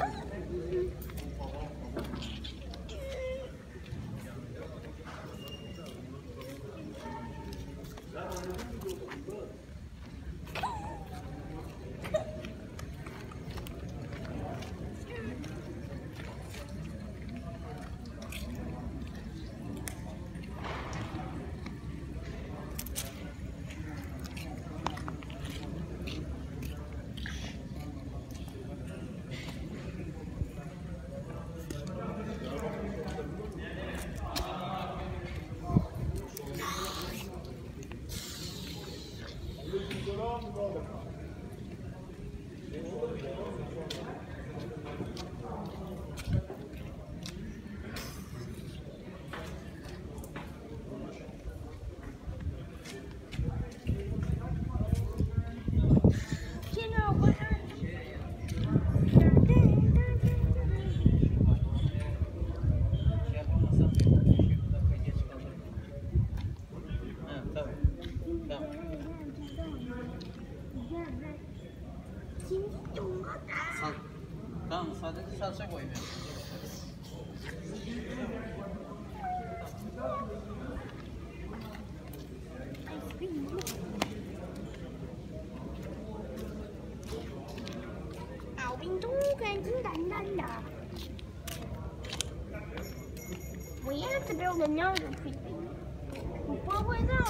Oh! Só, não, só, só chegou aí mesmo. Tàu bên trung can chiến đánh lên đó. We have to build another creepy. What was that?